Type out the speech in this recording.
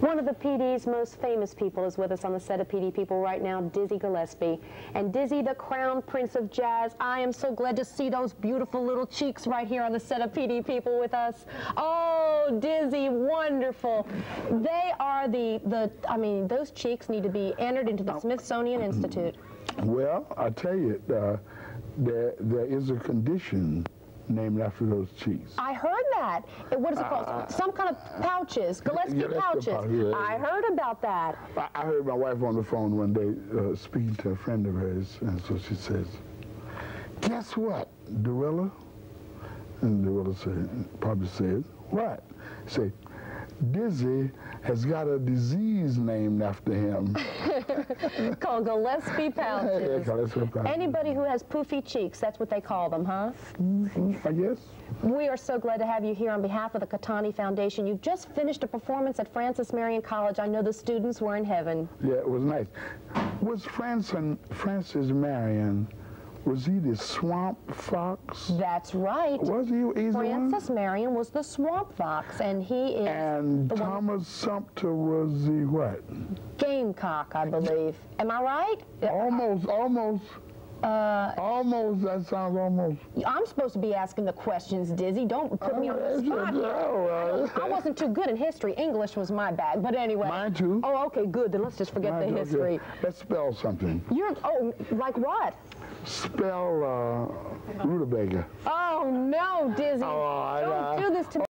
One of the Pee Dee's most famous people is with us on the set of Pee Dee People right now, Dizzy Gillespie. And Dizzy, the crown prince of jazz, I am so glad to see those beautiful little cheeks right here on the set of Pee Dee People with us. Oh, Dizzy, wonderful. They are the, the I mean, those cheeks need to be entered into the Smithsonian Institute. Well, I tell you, uh, there, there is a condition named after those cheeks. I heard that. What is it called? Uh, Some kind of pouches, Gillespie yeah, pouches. Pouch, yeah. I heard about that. I, I, heard my wife on the phone one day uh, speaking to a friend of hers, and so she says, guess what, Dorilla? And Dorilla said, probably said, what? Say, Dizzy has got a disease named after him. Called Gillespie pouches. yeah, Gillespie pouches. Anybody who has poofy cheeks, that's what they call them, huh? Mm -hmm, I guess. We are so glad to have you here on behalf of the Cattani Foundation. You've just finished a performance at Francis Marion College. I know the students were in heaven. Yeah, it was nice. Was Francis, Francis Marion was he the swamp fox? That's right. Was he? He's Francis Marion was the swamp fox, and he is. And Thomas Sumter was the what? Gamecock, I believe. Am I right? Almost, almost. Uh, almost, that sounds almost. I'm supposed to be asking the questions, Dizzy. Don't put me on the spot. I, I wasn't too good in history. English was my bag, but anyway. Mine too. Oh, okay, good. Then let's just forget Mine the history. Okay. Let's spell something. You're, oh, like what? Spell uh, rutabaga. Oh, no, Dizzy. Oh, Don't do this to me.